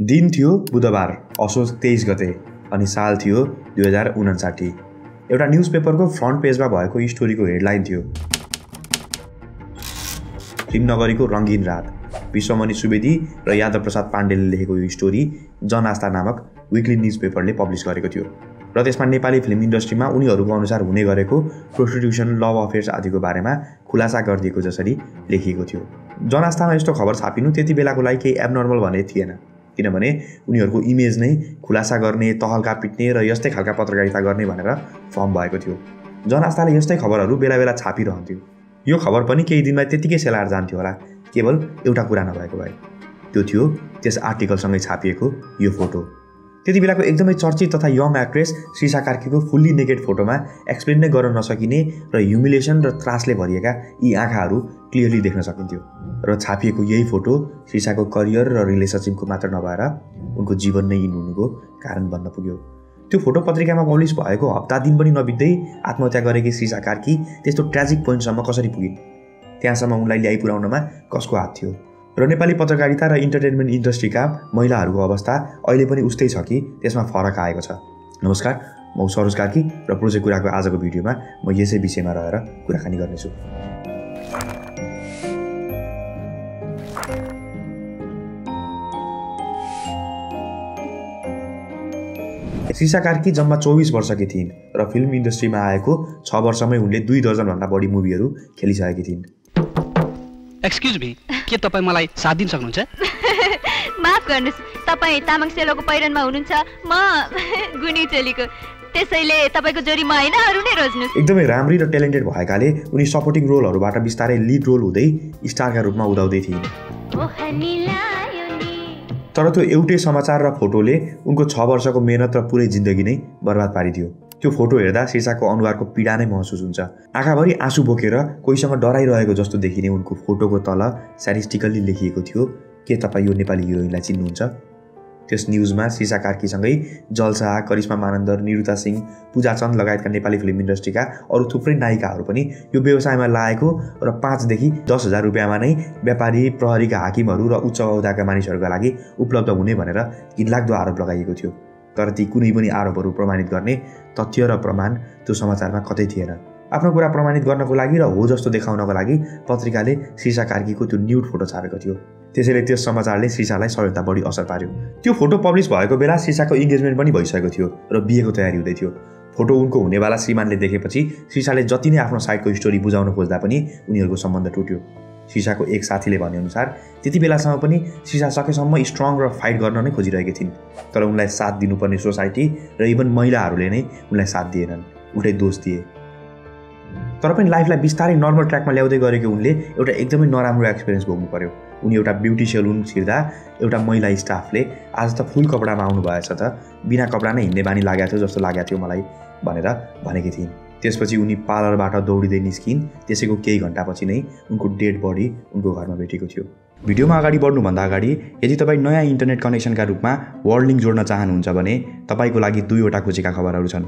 दिन थियो बुधबार असोज तेइस गते अनि साल थियो दुई हजार उनासाठी। एउटा न्युज पेपरको फ्रन्ट पेजमा भएको स्टोरीको हेडलाइन थियो। फिल्म नगरीको रङ्गीन रात। विश्वमणि सुवेदी र यादव प्रसाद पाण्डेले लेखेको यो स्टोरी जन आस्था नामक विकली न्युज पेपरले पब्लिस गरेको थियो। र त्यसमा नेपाली फिल्म इन्डस्ट्रीमा उनीहरूको अनुसार हुने गरेको प्रोस्टिट्युसन लभ अफेयर्स आदिको बारेमा खुलासा गरिदिएको जसरी लेखिएको थियो। जनआस्थामा यस्तो खबर छापिनु त्यति बेलाको लागि केही एबनर्मल भने थिएन। किनभने उनीहरूको इमेज नै खुलासा गर्ने तहल्का पिट्ने र यस्तै खालका पत्रकारिता गर्ने भनेर फर्म भएको थियो। जनआस्थाले यस्तै खबरहरू बेला बेला छापिरहन्थ्यो। यो खबर पनि केही दिनमा त्यत्तिकै सेलाएर जान्थ्यो होला। केवल एउटा कुरा नभएको भए। त्यो थियो त्यस आर्टिकलसँगै छापिएको यो फोटो। त्यति बेलाको एकदमै चर्चित तथा यङ एक्ट्रेस श्रीषा कार्कीको फुल्ली नेकेड फोटोमा एक्सप्लेन नै गर्न नसकिने र ह्युमिलेसन र त्रासले भरिएका यी आँखाहरू क्लियरली देख्न सकिन्थ्यो। र छापिएको यही फोटो श्रीषाको करियर र रिलेसनसिपको मात्र नभएर उनको जीवन नै इन हुनुको कारण बन्न पुग्यो। त्यो फोटो पत्रिकामा पब्लिस भएको हप्ता दिन पनि नबित्दै आत्महत्या गरेकी श्रीषा कार्की त्यस्तो ट्रेजिक पोइन्टसम्म कसरी पुगिन्? त्यहाँसम्म उनलाई ल्याइ पुर्याउनमा कसको हात थियो? र नेपाली पत्रकारिता र इन्टरटेनमेन्ट इन्डस्ट्रीका महिलाहरूको अवस्था अहिले पनि उस्तै छ कि त्यसमा फरक आएको छ। नमस्कार म सरोज कार्की र प्रोजेक्ट कुराको आजको भिडियोमा म यसै विषयमा रहेर कुराकानी गर्नेछु। सिसा कार्की जम्मा चौबिस वर्षकी थिइन् र फिल्म इन्डस्ट्रीमा आएको छ वर्षमै उनले दुई दर्जनभन्दा बढी मुभीहरू खेलिसकेकी थिइन्। एक्सक्युज मी के तपाईँ मलाई साथ दिन सक्नुहुन्छ? माफ गर्नुहोस् तपाईँ तामाङ सेलोको पहिरनमा हुनुहुन्छ म गुनी चेलीको। त्यसैले तपाईँको जोडी म होइन अरू नै रोज्नुहोस्। एकदमै राम्री र ट्यालेन्टेड भएकाले उनी सपोर्टिङ रोलहरूबाट बिस्तारै लिड रोल हुँदै स्टारका रूपमा उदाउँदै थिइन् तर त्यो एउटै समाचार र फोटोले उनको छ वर्षको मेहनत र पुरै जिन्दगी नै बर्बाद पारिदियो। त्यो फोटो हेर्दा सिसाको अनुहारको पीडा नै महसुस हुन्छ। आँखाभरि आँसु बोकेर कोहीसँग डराइरहेको जस्तो देखिने उनको फोटोको तल स्यारिस्टिकल्ली लेखिएको थियो के तपाईँ यो नेपाली हिरोइनलाई चिन्नुहुन्छ? त्यस न्युजमा सिसा कार्कीसँगै जलसा करिश्मा मानन्दर निरुता सिंह पूजा चन्द लगायतका नेपाली फिल्म इन्डस्ट्रीका अरू थुप्रै नायिकाहरू पनि यो व्यवसायमा लागेको र पाँचदेखि दस हजार रुपियाँमा नै व्यापारी प्रहरीका हाकिमहरू र उच्च औदाका मानिसहरूका लागि उपलब्ध हुने भनेर घिनलाग्दो आरोप लगाइएको थियो। तर ती कुनै पनि आरोपहरू प्रमाणित गर्ने तथ्य र प्रमाण त्यो समाचारमा कतै थिएन। आफ्नो कुरा प्रमाणित गर्नको लागि र हो जस्तो देखाउनको लागि पत्रिकाले सिसा कार्कीको त्यो न्युड फोटो छापेको थियो। त्यसैले त्यस समाचारले सिसालाई सबैभन्दा बढी असर पार्यो। त्यो फोटो पब्लिस भएको बेला सिसाको इङ्गेजमेन्ट पनि भइसकेको थियो र बिहेको तयारी हुँदै थियो। फोटो उनको हुनेवाला श्रीमानले देखेपछि सिसाले जति नै आफ्नो साइडको स्टोरी बुझाउन खोज्दा पनि उनीहरूको सम्बन्ध टुट्यो। सिसाको एक साथीले भनेअनुसार त्यति बेलासम्म पनि सिसा सकेसम्म स्ट्रङ र फाइट गर्न नै खोजिरहेकी थिइन्। तर उनलाई साथ दिनुपर्ने सोसाइटी र इभन महिलाहरूले नै उनलाई साथ दिएनन्। उल्टै दोष दिए। तर पनि लाइफलाई बिस्तारै नर्मल ट्र्याकमा ल्याउँदै गरेको उनले एउटा एकदमै नराम्रो एक्सपिरियन्स भोग्नु पर्यो उनी एउटा ब्युटी सेलुन छिर्दा एउटा महिला स्टाफले आज त फुल कपडामा आउनु भएछ त बिना कपडा नै हिँड्ने बानी लागेको थियो जस्तो लागेको थियो मलाई भनेर भनेकी थिइन्। त्यसपछि उनी पार्लरबाट दौडिँदै निस्किन्। त्यसैको केही घन्टापछि नै उनको डेड बडी उनको घरमा भेटेको थियो। भिडियोमा अगाडि बढ्नुभन्दा अगाडि यदि तपाईँ नयाँ इन्टरनेट कनेक्सनका रूपमा वर्ल्ड लिङ्क जोड्न चाहनुहुन्छ भने तपाईँको लागि दुईवटा खोजेका खबरहरू छन्।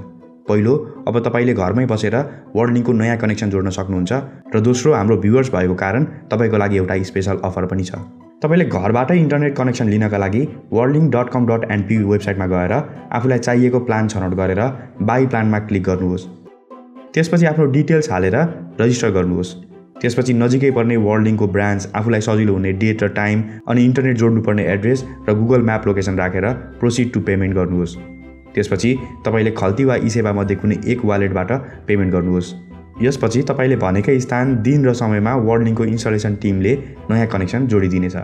पहिलो अब तपाईँले घरमै बसेर वर्ल्ड लिङ्कको नयाँ कनेक्सन जोड्न सक्नुहुन्छ र दोस्रो हाम्रो भ्युवर्स भएको कारण तपाईँको लागि एउटा स्पेसल अफर पनि छ। तपाईँले घरबाटै इन्टरनेट कनेक्सन लिनका लागि Worldlink dot com dot NP वेबसाइटमा गएर आफूलाई चाहिएको प्लान छनौट गरेर बाई प्लानमा क्लिक गर्नुहोस्। त्यसपछि आफ्नो डिटेल्स हालेर रजिस्टर गर्नुहोस्। त्यसपछि नजिकै पर्ने वर्ल्डिङको ब्रान्च आफूलाई सजिलो हुने डेट र टाइम अनि इन्टरनेट जोड्नुपर्ने एड्रेस र गुगल म्याप लोकेसन राखेर प्रोसिड टु पेमेन्ट गर्नुहोस्। त्यसपछि तपाईँले खल्ती वा ई सेवामध्ये कुनै एक वालेटबाट पेमेन्ट गर्नुहोस्। यसपछि तपाईँले भनेकै स्थान दिन र समयमा वर्ल्डिङको इन्स्टलेसन टिमले नयाँ कनेक्सन जोडिदिनेछ।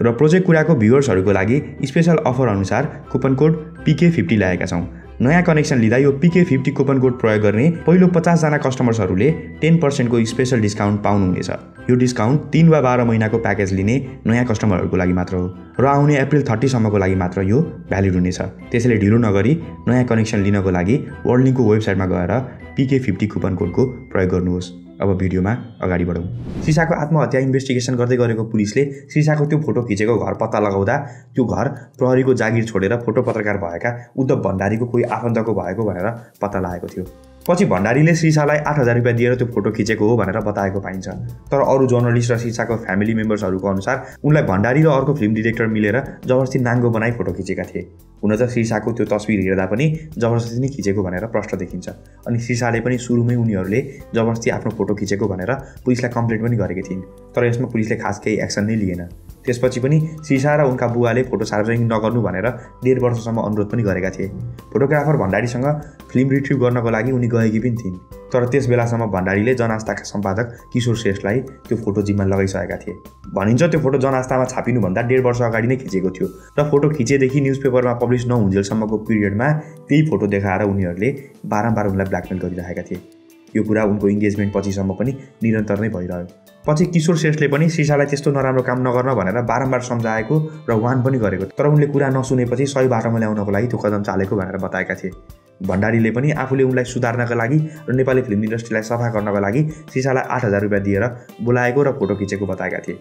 र प्रोजेक्ट कुराको भ्युवर्सहरूको लागि स्पेसल अफर अनुसार कुपन कोड पिके फिफ्टी ल्याएका छौँ। नयाँ कनेक्सन लिँदा यो पिके फिफ्टी कुपन कोड प्रयोग गर्ने पहिलो पचासजना कस्टमर्सहरूले टेन पर्सेन्टको स्पेसल डिस्काउन्ट पाउनुहुनेछ। यो डिस्काउन्ट तिन वा बाह्र महिनाको प्याकेज लिने नयाँ कस्टमरहरूको लागि मात्र हो र आउने अप्रिल थर्टीसम्मको लागि मात्र यो भ्यालिड हुनेछ। त्यसैले ढिलो नगरी नयाँ कनेक्सन लिनको लागि वर्ल्डिङको वेबसाइटमा गएर पिके फिफ्टी कुपन कोडको प्रयोग गर्नुहोस्। अब भिडियोमा अगाडि बढौँ। सिसाको आत्महत्या इन्भेस्टिगेसन गर्दै गरेको पुलिसले सिसाको त्यो फोटो खिचेको घर पत्ता लगाउँदा त्यो घर प्रहरीको जागिर छोडेर फोटो पत्रकार भएका उद्धव भण्डारीको कोही आफन्तको भएको भनेर पत्ता लागेको थियो। पछि भण्डारीले शीर्षालाई आठ हजार रुपियाँ दिएर त्यो फोटो खिचेको हो भनेर बताएको पाइन्छ। तर अरू जर्नलिस्ट र शीर्षाको फ्यामिली मेम्बर्सहरूको अनुसार उनलाई भण्डारी र अर्को फिल्म डिरेक्टर मिलेर जबरजस्ती नाङ्गो बनाई फोटो खिचेका थिए। हुन त शीर्षाको त्यो तस्विर हेर्दा पनि जबरजस्ती नै खिचेको भनेर प्रश्न देखिन्छ। अनि शीर्षाले पनि सुरुमै उनीहरूले जबरजस्ती आफ्नो फोटो खिचेको भनेर पुलिसलाई कम्प्लेन पनि गरेकी थिइन्। तर यसमा पुलिसले खास केही एक्सन नै लिएन। त्यसपछि पनि शीर्षा र उनका बुवाले फोटो सार्वजनिक नगर्नु भनेर डेढ वर्षसम्म अनुरोध पनि गरेका थिए। फोटोग्राफर भण्डारीसँग फिल्म रिट्रिभ गर्नको लागि उनी गएकी पनि थिइन्। तर त्यस बेलासम्म भण्डारीले जनआस्थाका सम्पादक किशोर श्रेष्ठलाई त्यो फोटो जिम्मा लगाइसकेका थिए। भनिन्छ त्यो फोटो जनआस्थामा छापिनुभन्दा डेढ वर्ष अगाडि नै खिचेको थियो र फोटो खिचेदेखि न्युज पेपरमा पब्लिस नहुन्जेलसम्मको पिरियडमा त्यही फोटो देखाएर उनीहरूले बारम्बार उनलाई ब्ल्याकमेल गरिरहेका थिए। यो कुरा उनको इङ्गेजमेन्ट पछिसम्म पनि निरन्तर नै भइरह्यो। पछि किशोर श्रेष्ठले पनि सिसालाई त्यस्तो नराम्रो काम नगर्न भनेर बारम्बार सम्झाएको र वान पनि गरेको। तर उनले कुरा नसुनेपछि सही बाटोमा ल्याउनको लागि त्यो कदम चालेको भनेर बताएका थिए। भण्डारीले पनि आफूले उनलाई सुधार्नका लागि र नेपाली फिल्म इन्डस्ट्रीलाई सफा गर्नको लागि सिसालाई आठ हजार रुपियाँ दिएर बोलाएको र फोटो खिचेको बताएका थिए।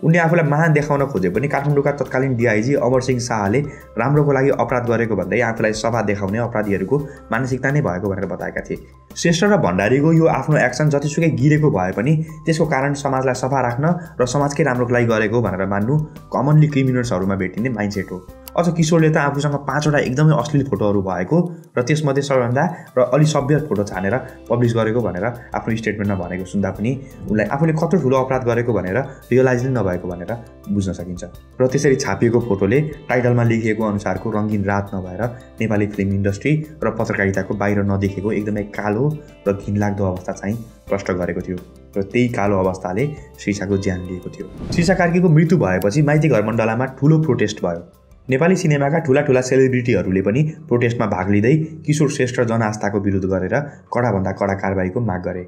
उनले आफूलाई महान देखाउन खोजे पनि काठमाडौँका तत्कालीन डिआइजी अमर सिंह शाहले राम्रोको लागि अपराध गरेको भन्दै आफूलाई सफा देखाउने अपराधीहरूको मानसिकता नै भएको भनेर बताएका थिए। श्रेष्ठ र भण्डारीको यो आफ्नो एक्सन जतिसुकै गिरेको भए पनि त्यसको कारण समाजलाई सफा राख्न र समाजकै राम्रोको लागि गरेको भनेर मान्नु कमनली क्रिमिनल्सहरूमा भेटिने माइन्डसेट हो। अझ किशोरले त आफूसँग पाँचवटा एकदमै अश्लील फोटोहरू भएको र त्यसमध्ये सबैभन्दा र अलि सभ्य फोटो छानेर पब्लिस गरेको भनेर आफ्नो स्टेटमेन्टमा भनेको सुन्दा पनि उनलाई आफूले कत्रो ठुलो अपराध गरेको भनेर रियलाइज नै नभएको भनेर बुझ्न सकिन्छ। र त्यसरी छापिएको फोटोले टाइटलमा लेखिएको अनुसारको रङ्गीन रात नभएर नेपाली फिल्म इन्डस्ट्री र पत्रकारिताको बाहिर नदेखेको एकदमै कालो र घिनलाग्दो अवस्था चाहिँ प्रष्ट गरेको थियो र त्यही कालो अवस्थाले सिसाको ज्यान लिएको थियो। सिसा कार्कीको मृत्यु भएपछि माइती घर मण्डलामा ठुलो प्रोटेस्ट भयो। नेपाली सिनेमाका ठुला ठुला सेलिब्रिटीहरूले पनि प्रोटेस्टमा भाग लिँदै किशोर श्रेष्ठ जनआस्थाको विरोध गरेर कडाभन्दा कडा कारवाहीको माग गरे।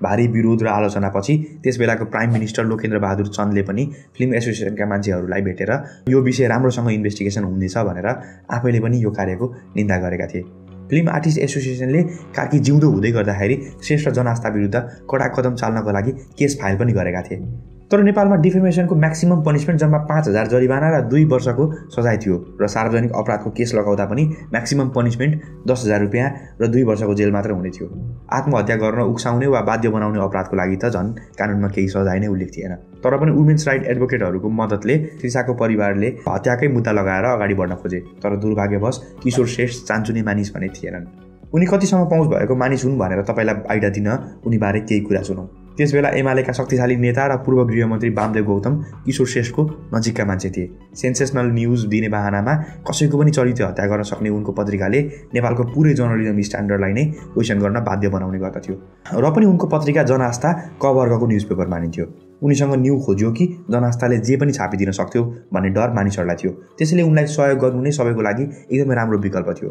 भारी विरोध र आलोचनापछि त्यस बेलाको प्राइम मिनिस्टर लोकेन्द्र बहादुर चन्दले पनि फिल्म एसोसिएसनका मान्छेहरूलाई भेटेर यो विषय राम्रोसँग इन्भेस्टिगेसन हुनेछ भनेर आफैले पनि यो कार्यको निन्दा गरेका थिए। फिल्म आर्टिस्ट एसोसिएसनले कार्की जिउँदो हुँदै गर्दाखेरि श्रेष्ठ जनआस्था विरुद्ध कडा कदम चाल्नको लागि केस फाइल पनि गरेका थिए। तर नेपालमा डिफेमेसनको म्याक्सिमम् पनिसमेन्ट जम्मा पाँच हजार जरिवाना र दुई वर्षको सजाय थियो र सार्वजनिक अपराधको केस लगाउँदा पनि म्याक्सिमम् पनिसमेन्ट दस हजार रुपियाँ र दुई वर्षको जेल मात्र हुने थियो। आत्महत्या गर्न उक्साउने वा बाध्य बनाउने अपराधको लागि त झन् कानुनमा केही सजाय नै उल्लेख थिएन। तर पनि वुमेन्स राइट एडभोकेटहरूको मद्दतले त्रिसाको परिवारले हत्याकै मुद्दा लगाएर अगाडि बढ्न खोजे तर दुर्भाग्यवश किशोर श्रेष्ठ चान्चुने मानिस भने थिएनन्। उनी कतिसम्म पहुँच भएको मानिस हुन् भनेर तपाईँलाई आइडिया दिन उनीबारे केही कुरा सुनौँ। त्यसबेला एमालेका शक्तिशाली नेता र पूर्व गृहमन्त्री वामदेव गौतम किशोर श्रेष्ठको नजिकका मान्छे थिए। सेन्सेसनल न्युज दिने बाहनामा कसैको पनि चरित्र हत्या गर्न सक्ने उनको पत्रिकाले नेपालको पुरै जर्नलिजम स्ट्यान्डर्डलाई नै क्वेसन गर्न बाध्य बनाउने गर्दथ्यो। र पनि उनको पत्रिका जनआस्था क वर्गको न्युज पेपर मानिन्थ्यो। उनीसँग न्यु खोज्यो कि जनआस्थाले जे पनि छापिदिन सक्थ्यो भन्ने डर मानिसहरूलाई थियो। त्यसैले उनलाई सहयोग गर्नु नै सबैको लागि एकदमै राम्रो विकल्प थियो।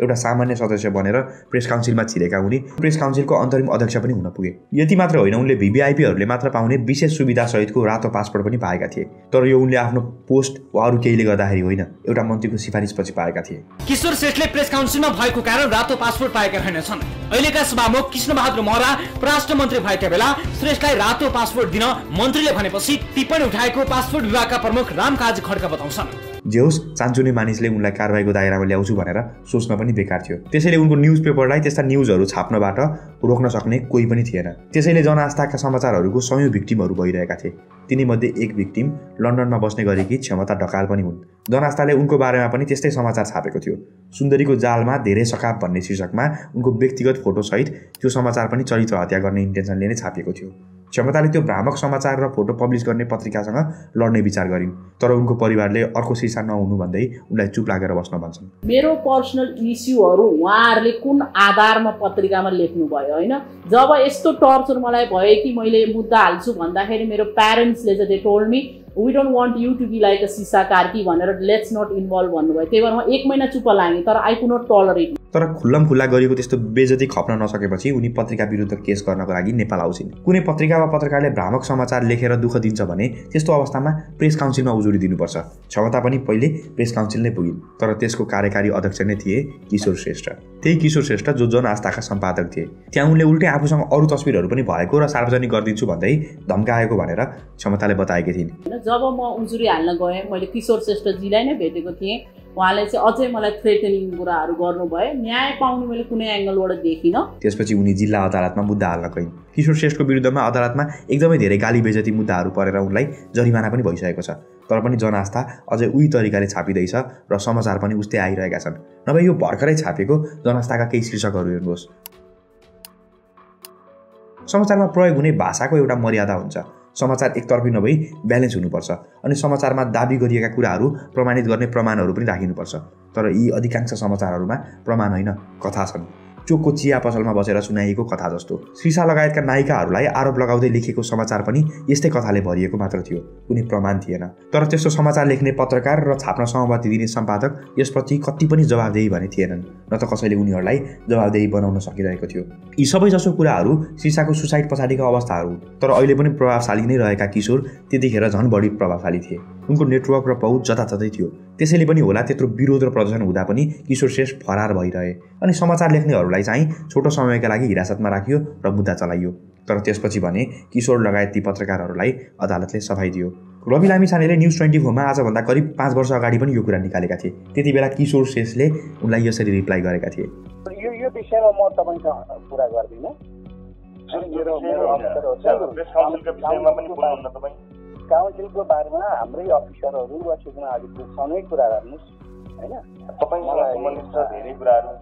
एउटा सामान्य सदस्य बनेर प्रेस काउन्सिलमा छिरेका उनी प्रेस काउन्सिलको अन्तरिम अध्यक्ष पनि हुन पुगे। यति मात्र होइन उनले भिभिआइपीहरूले मात्र पाउने विशेष सुविधा सहितको रातो पासपोर्ट पनि पाएका थिए। तर यो उनले आफ्नो पोस्ट वा अरू केहीले गर्दाखेरि होइन एउटा मन्त्रीको सिफारिसपछि पाएका थिए। किशोर श्रेष्ठले प्रेस काउन्सिलमा भएको कारण रातो पासपोर्ट पाएका रहेनछन् अहिलेका सभामुख कृष्णबहादुर महरा परराष्ट्र मन्त्री भएका बेला श्रेष्ठलाई रातो पासपोर्ट दिन मन्त्रीले भनेपछि टिप्पणी उठाएको पासपोर्ट विभागका प्रमुख रामकाज खड्का बताउँछन्। जे होस् चान्चुने मानिसले उनलाई कारवाहीको दायरामा ल्याउँछु भनेर सोच्न पनि बेकार थियो। त्यसैले उनको न्युज पेपरलाई त्यस्ता न्युजहरू छाप्नबाट रोक्न सक्ने कोही पनि थिएन। त्यसैले जनआस्थाका समाचारहरूको सयौँ भिक्टिमहरू भइरहेका थिए। तिनीमध्ये एक भिक्टिम लन्डनमा बस्ने गरेकी क्षमता ढकाल पनि हुन्। जनआस्थाले उनको बारेमा पनि त्यस्तै समाचार छापेको थियो। सुन्दरीको जालमा धेरै सकाप भन्ने शीर्षकमा उनको व्यक्तिगत फोटोसहित त्यो समाचार पनि चरित्र हत्या गर्ने इन्टेन्सनले नै छापिएको थियो। क्षमताले त्यो भ्रामक समाचार र फोटो पब्लिस गर्ने पत्रिकासँग लड्ने विचार गरिन्। तर उनको परिवारले अर्को सिसा नहुनु भन्दै उनलाई चुप लागेर बस्न भन्छन्। मेरो पर्सनल इस्युहरू उहाँहरूले कुन आधारमा पत्रिकामा लेख्नुभयो होइन? जब यस्तो टर्चर मलाई भयो कि मैले मुद्दा हाल्छु भन्दाखेरि मेरो प्यारेन्ट्सले चाहिँ told me we don't want you to be like a Sisa Karki भनेर लेट्स नट इन्भल्भ भन्नुभयो। त्यही भएर म एक महिना चुप लागेँ तर आई कुड नट टलरेट तर खुल्लम खुल्ला गरिएको त्यस्तो बेजती खप्न नसकेपछि उनी पत्रिका विरुद्ध केस गर्नको लागि नेपाल आउँछिन्। कुनै पत्रिका वा पत्रकारले भ्रामक समाचार लेखेर दुःख दिन्छ भने त्यस्तो अवस्थामा प्रेस काउन्सिलमा उजुरी दिनुपर्छ। क्षमता पनि पहिले प्रेस काउन्सिल नै पुगिन् तर त्यसको कार्यकारी अध्यक्ष नै थिए किशोर श्रेष्ठ। त्यही किशोर श्रेष्ठ जो जन आस्थाका सम्पादक थिए। त्यहाँ उनले उल्टै आफूसँग अरू तस्विरहरू पनि भएको र सार्वजनिक गरिदिन्छु भन्दै धम्काएको भनेर क्षमताले बताएकी थिइन्। जब म उजुरी हाल्न गएँ मैले किशोर श्रेष्ठजीलाई नै भेटेको थिएँ। उहाँले चाहिँ अझै मलाई थ्रेटनिङ कुराहरू गर्नुभयो। न्याय पाउने मैले कुनै एङ्गलबाट देखिनँ। त्यसपछि उनी जिल्ला अदालतमा मुद्दा हाल्न गइन्। किशोर श्रेष्ठको विरुद्धमा अदालतमा एकदमै धेरै गाली बेजती मुद्दाहरू परेर उनलाई जरिमाना पनि भइसकेको छ। तर पनि जनआस्था अझै उही तरिकाले छापिँदैछ र समाचार पनि उस्तै आइरहेका छन्। नभए यो भर्खरै छापेको जनआस्थाका केही शीर्षकहरू हेर्नुहोस्। समाचारमा प्रयोग हुने भाषाको एउटा मर्यादा हुन्छ। समाचार एकतर्फी नभई ब्यालेन्स हुनुपर्छ अनि समाचारमा दाबी गरिएका कुराहरू प्रमाणित गर्ने प्रमाणहरू पनि राखिनुपर्छ। तर यी अधिकांश समाचारहरूमा प्रमाण होइन कथा छन्। चोकको चिया पसलमा बसेर सुनाइएको कथा जस्तो। सिसा लगायतका नायिकाहरूलाई आरोप लगाउँदै लेखेको समाचार पनि यस्तै कथाले भरिएको मात्र थियो कुनै प्रमाण थिएन। तर त्यस्तो समाचार लेख्ने पत्रकार र छाप्न सहमति दिने सम्पादक यसप्रति कति पनि जवाबदेही भने थिएनन् न त कसैले उनीहरूलाई जवाबदेही बनाउन सकिरहेको थियो। यी सबै जसो कुराहरू सिसाको सुसाइड पछाडिका अवस्थाहरू तर अहिले पनि प्रभावशाली नै रहेका किशोर त्यतिखेर झन् बढी प्रभावशाली थिए। उनको नेटवर्क र पहुँच जताततै थियो। त्यसैले पनि होला त्यत्रो विरोध र प्रदर्शन हुँदा पनि किशोर श्रेष्ठ फरार भइरहे अनि समाचार लेख्नेहरूलाई चाहिँ छोटो समयका लागि हिरासतमा राखियो र मुद्दा चलाइयो। तर त्यसपछि भने किशोर लगायत ती पत्रकारहरूलाई अदालतले सफाइ दियो। रवि लामिछानेले न्युज ट्वेन्टी फोरमा आजभन्दा करिब पाँच वर्ष अगाडि पनि यो कुरा निकालेका थिए। त्यति बेला किशोर शेषले उनलाई यसरी रिप्लाई गरेका थिए। यो यो विषयमा म तपाईँसँग कुरा गर्दिनँ। काउन्सिलको बारेमा हाम्रै अफिसरहरू वा सूचना अधिकृतसँगै कुरा गर्नुहोस् होइन? धेरै कुराहरू।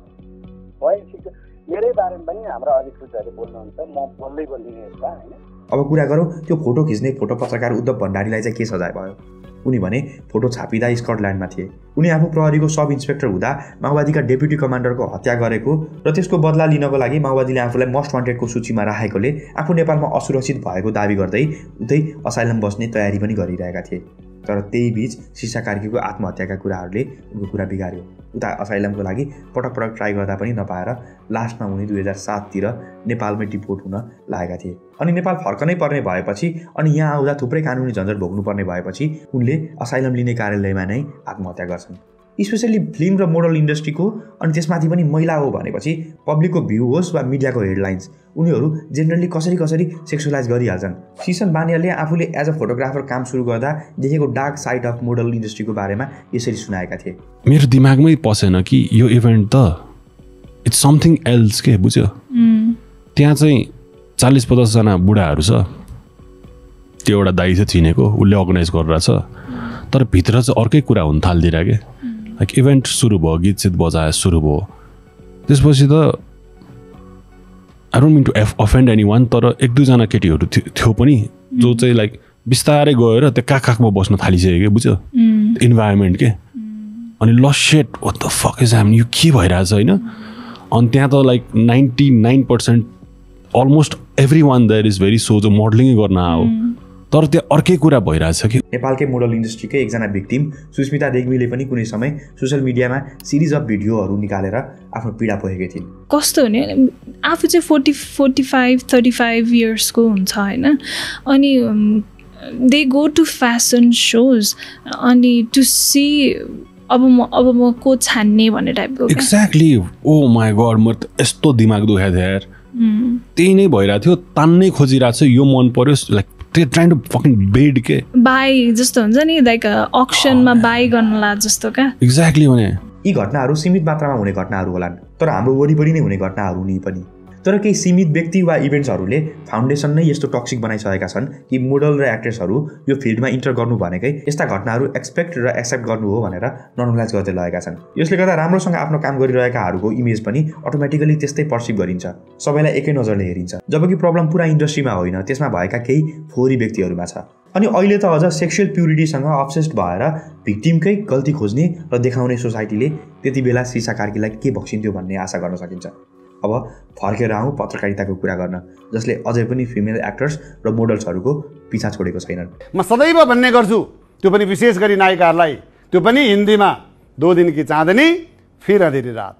भयो मेरै बारेमा पनि हाम्रा अधिकृतहरू बोल्नुहुन्छ म बोल्दै बोल्दिनँ यसमा होइन? अब कुरा गरौँ त्यो फोटो खिच्ने फोटो पत्रकार उद्धव भण्डारीलाई चाहिँ के सजाय भयो? उनी भने फोटो छापिँदा स्कटल्यान्डमा थिए। उनी आफू प्रहरीको सब इन्सपेक्टर हुँदा माओवादीका डेप्युटी कमान्डरको हत्या गरेको र त्यसको बदला लिनको लागि माओवादीले आफूलाई मोस्ट वान्टेडको सूचीमा राखेकोले आफू नेपालमा असुरक्षित भएको दावी गर्दै उतै असाइलम बस्ने तयारी पनि गरिरहेका थिए। तर त्यही बिच सिसा कार्कीको आत्महत्याका कुराहरूले उनको कुरा बिगार्यो। उता असाइलमको लागि पटक पटक ट्राई गर्दा पनि नपाएर लास्टमा उनी दुई हजार साततिर नेपालमै डिपोर्ट हुन लागेका थिए। अनि नेपाल फर्कनै पर्ने भएपछि अनि यहाँ आउँदा थुप्रै कानुनी झन्झट भोग्नुपर्ने भएपछि उनले असाइलम लिने कार्यालयमा नै आत्महत्या गर्छन्। स्पेसल्ली फिल्म र मोडल इन्डस्ट्रीको अनि त्यसमाथि पनि महिला हो भनेपछि पब्लिकको भ्यू होस् वा मिडियाको हेडलाइन्स उनीहरू जेनरली कसरी कसरी सेक्सुलाइज गरिहाल्छन्। सिसन बानियाले आफूले एज अ फोटोग्राफर काम सुरु गर्दा देखेको डार्क साइड अफ मोडल इन्डस्ट्रीको बारेमा यसरी सुनाएका थिए। मेरो दिमागमै पसेन कि यो इभेन्ट त इट्स समथिङ एल्स के बुझ्यो? त्यहाँ चाहिँ चालिस पचासजना बुढाहरू छ। त्यो एउटा दाई छ चिनेको उसले अर्गनाइज गरिरहेछ तर भित्र चाहिँ अर्कै कुरा हुन थालिदिएर के? लाइक इभेन्ट सुरु भयो गीत सित बजाए सुरु भयो। त्यसपछि त आई डोन्ट मिन टु एफ अफेन्ड एनी वान तर एक दुईजना केटीहरू थियो थियो पनि जो चाहिँ लाइक बिस्तारै गएर त्यो काख काखमा बस्न थालिसक्यो कि बुझ्यो? इन्भाइरोमेन्ट के? अनि ल set what the fuck is Ham यो के भइरहेछ होइन? अनि त्यहाँ त like ninety nine percent almost everyone there is very so जो मोडलिङै गर्न आयो तर त्यो अर्कै कुरा भइरहेछ कि? नेपालकै मोडल इन्डस्ट्रीकै एकजना भिक्टिम सुस्मिता देग्मीले पनि कुनै समय सोसियल मिडियामा सिरिज अफ भिडियोहरू निकालेर आफ्नो पीडा पोखेकी थिइन्। कस्तो हुने? आफू चाहिँ forty forty five thirty five इयर्सको हुन्छ होइन। अनि they go to fashion shows अनि टु सी अब म अब म को छान्ने भन्ने टाइपको एक्ज्याक्टली ओ माई गड म त यस्तो दिमाग दुखाएको यार। उम्, त्यही नै भइरहेको थियो तान्नै खोजिरहेको छ यो मन पर्यो लाइक त्यो ट्राइङ टु फकिङ बेड के बाई जस्तो हुन्छ नि लाइक अक्सनमा बाई गर्नला जस्तो क्या। एक्ज्याक्टली भने यी घटनाहरू सीमित मात्रामा हुने घटनाहरू होलान् तर हाम्रो वरिपरि नै हुने घटनाहरू नि पनि। तर केही सीमित व्यक्ति वा इभेन्ट्सहरूले फाउन्डेसन नै यस्तो टक्सिक बनाइसकेका छन् कि मोडल र एक्ट्रेसहरू यो फिल्डमा इन्टर गर्नु भनेकै यस्ता घटनाहरू एक्सपेक्ट र एक्सेप्ट गर्नु हो भनेर नर्मलाइज गर्दै लगेका छन्। यसले गर्दा राम्रोसँग आफ्नो काम गरिरहेकाहरूको इमेज पनि अटोमेटिकली त्यस्तै पर्सिभ गरिन्छ। सबैलाई एकै नजरले हेरिन्छ। जबकि प्रब्लम पुरा इन्डस्ट्रीमा होइन त्यसमा भएका केही फोहोरी व्यक्तिहरूमा छ। अनि अहिले त अझ सेक्सुअल प्युरिटीसँग अब्सेस्ड भएर भिक्टिमकै गल्ती खोज्ने र देखाउने सोसाइटीले त्यति बेला सिसा कार्कीलाई के बक्सिन्थ्यो भन्ने आशा गर्न सकिन्छ। अब फर्केर आउँ पत्रकारिताको कुरा गर्न जसले अझै पनि फिमेल एक्टर्स र मोडल्सहरूको पिछा छोडेको छैनन्। म सदैव भन्ने गर्छु त्यो पनि विशेष गरी नायिकाहरूलाई त्यो पनि हिन्दीमा दो दिन की चाँदनी फिर अँधेरी रात।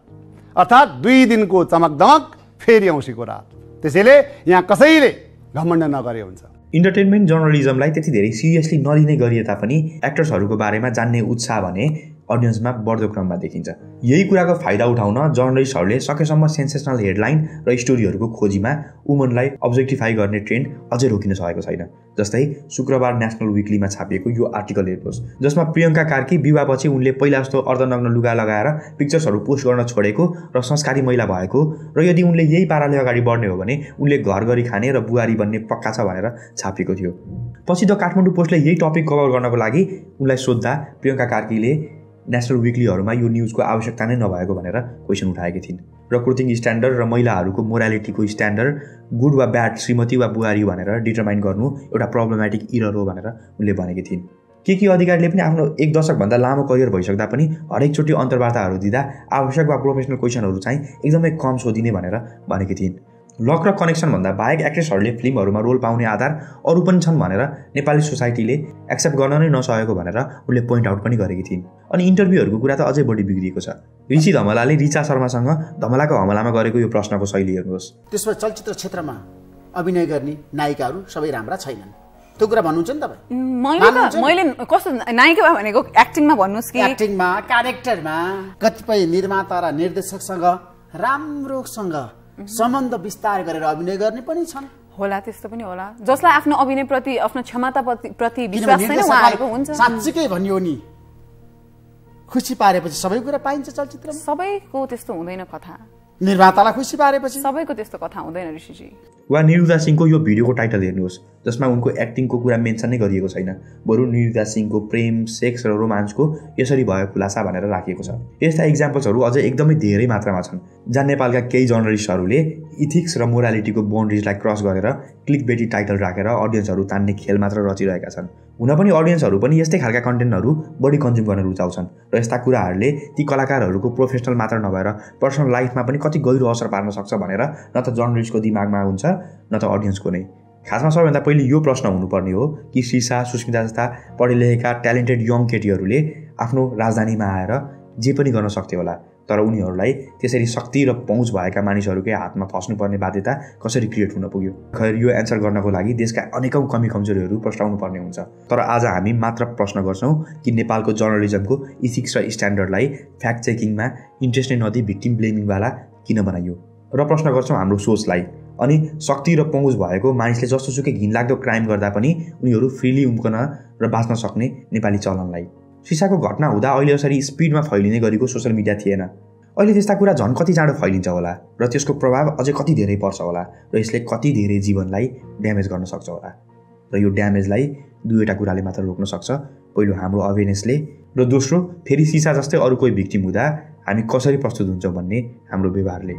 अर्थात् दुई दिनको चमक दमक फेरि औँसीको रात। त्यसैले यहाँ कसैले घमण्ड नगरे हुन्छ। इन्टरटेनमेन्ट जर्नलिजमलाई त्यति धेरै सिरियसली नलिने गरिए तापनि एक्टर्सहरूको बारेमा जान्ने उत्साह भने अडियन्समा बढ्दो क्रममा देखिन्छ। यही कुराको फाइदा उठाउन जर्नलिस्टहरूले सकेसम्म सेन्सेसनल हेडलाइन र स्टोरीहरूको खोजीमा वुमनलाई अब्जेक्टिफाई गर्ने ट्रेन्ड अझै रोकिन सकेको छैन। जस्तै शुक्रबार नेसनल विकलीमा छापिएको यो आर्टिकल हेर्नुहोस् जसमा प्रियङ्का कार्की विवाहपछि उनले पहिला जस्तो अर्धनग्न लुगा लगाएर पिक्चर्सहरू पोस्ट गर्न छोडेको र संस्कारी महिला भएको र यदि उनले यही पाराले अगाडि बढ्ने हो भने उनले घर गरी खाने र बुहारी बन्ने पक्का छ भनेर छापिएको थियो। पछि द काठमाडौँ पोस्टले यही टपिक कभर गर्नको लागि उनलाई सोद्धा प्रियङ्का कार्कीले नेसनल विकलीहरूमा यो न्युजको आवश्यकता नै नभएको भनेर क्वेसन उठाएकी थिइन्। र क्लोथिङ स्ट्यान्डर्ड र महिलाहरूको मोरालिटीको स्ट्यान्डर्ड गुड वा ब्याड श्रीमती वा बुहारी भनेर डिटर्माइन गर्नु एउटा प्रब्लमेटिक इरर हो भनेर उनले भनेकी थिइन्। के के अधिकारीले पनि आफ्नो एक दशकभन्दा लामो करियर भइसक्दा पनि हरेकचोटि अन्तर्वार्ताहरू दिँदा आवश्यक वा प्रोफेसनल क्वेसनहरू चाहिँ एकदमै कम सोधिने भनेर भनेकी थिइन्। लक र कनेक्सनभन्दा बाहेक एक्ट्रेसहरूले फिल्महरूमा रोल पाउने आधार अरू पनि छन् भनेर नेपाली सोसाइटीले एक्सेप्ट गर्न नै नसकेको भनेर उनले पोइन्ट आउट पनि गरेकी थिइन्। अनि इन्टरभ्यूहरूको कुरा त अझै बढी बिग्रिएको छ। ऋषि धमलाले रिचा शर्मासँग धमलाको हमलामा गरेको यो प्रश्नको शैली हेर्नुहोस्। त्यसमा चलचित्र क्षेत्रमा अभिनय गर्ने नायिकाहरू सबै राम्रा छैनन्। त्यो कुरा भन्नुहुन्छ नि तपाईँ? मैले त मैले कस्तो नायिका भनेको एक्टिङमा भन्नुहोस् कि? एक्टिङमा क्यारेक्टरमा कतिपय निर्माता र निर्देशकसँग राम्रोसँग सम्बन्ध विस्तार गरेर अभिनय गर्ने पनि छन्। होला त्यस्तो पनि होला। जसलाई आफ्नो अभिनय प्रति आफ्नो क्षमता प्रति- प्रति विश्वास छैन उहाँहरूको हुन्छ। साँच्चीकै भनियो नि खुसी पारेपछि सबै कुरा पाइन्छ चलचित्रमा। सबैको त्यस्तो हुँदैन कथा। निर्मातालाई खुसी पारेपछि। सबैको त्यस्तो कथा हुँदैन ऋषिजी। वा निरुदा सिंहको यो भिडियोको टाइटल हेर्नुहोस् जसमा उनको एक्टिङको कुरा मेन्सन नै गरिएको छैन। बरु निरुदा सिंहको प्रेम सेक्स र रोमान्सको यसरी भयो खुलासा भनेर राखिएको छ। यस्ता इक्जाम्पल्सहरू अझै एकदमै धेरै मात्रामा छन् जहाँ नेपालका केही जर्नलिस्टहरूले इथिक्स र मोरालिटीको बााउन्ड्रिजलाई क्रस गरेर क्लिक बेटी टाइटल राखेर अडियन्सहरू तान्ने खेल मात्र रचिरहेका छन्। हुन पनि अडियन्सहरू पनि यस्तै खालका कन्टेन्टहरू बढी कन्ज्युम गर्न रुचाउँछन् र यस्ता कुराहरूले ती कलाकारहरूको प्रोफेसनल मात्र नभएर पर्सनल लाइफमा पनि कति गहिरो असर पार्न सक्छ भनेर न त जर्नलिस्टको दिमागमा हुन्छ न त अडियन्सको नै। खासमा सबैभन्दा पहिले यो प्रश्न हुनुपर्ने हो कि सिसा सुस्मिता जस्ता पढे लेखेका ट्यालेन्टेड यङ केटीहरूले आफ्नो राजधानीमा आएर जे पनि गर्न सक्थ्यो होला। तर उनीहरूलाई त्यसरी शक्ति र पहुँच भएका मानिसहरूकै हातमा फस्नुपर्ने बाध्यता कसरी क्रिएट हुन पुग्यो? खैर यो एन्सर गर्नको लागि देशका अनेकौँ कमी कमजोरीहरू प्रस्ताउनु पर्ने हुन्छ। तर आज हामी मात्र प्रश्न गर्छौँ कि नेपालको जर्नलिजमको इथिक्स र स्ट्यान्डर्डलाई फ्याक्ट चेकिङमा इन्ट्रेस्ट नै नदिई भिक्टिम ब्लेमिङवाला किन बनाइयो? र प्रश्न गर्छौँ हाम्रो सोचलाई। अनि शक्ति र पहुँच भएको मानिसले जस्तोसुकै घिनलाग्दो क्राइम गर्दा पनि उनीहरू फ्रिली उम्कन र बाँच्न सक्ने नेपाली चलनलाई। सिसाको घटना हुँदा अहिले यसरी स्पिडमा फैलिने गरेको सोसियल मिडिया थिएन। अहिले त्यस्ता कुरा झन् कति चाँडो फैलिन्छ होला र त्यसको प्रभाव अझै कति धेरै पर्छ होला र यसले कति धेरै जीवनलाई ड्यामेज गर्न सक्छ होला र यो ड्यामेजलाई दुईवटा कुराले मात्र रोक्न सक्छ। पहिलो हाम्रो अवेरनेसले र दोस्रो फेरि सिसा जस्तै अरू कोही भिक्टिम हुँदा हामी कसरी प्रस्तुत हुन्छौँ भन्ने हाम्रो व्यवहारले।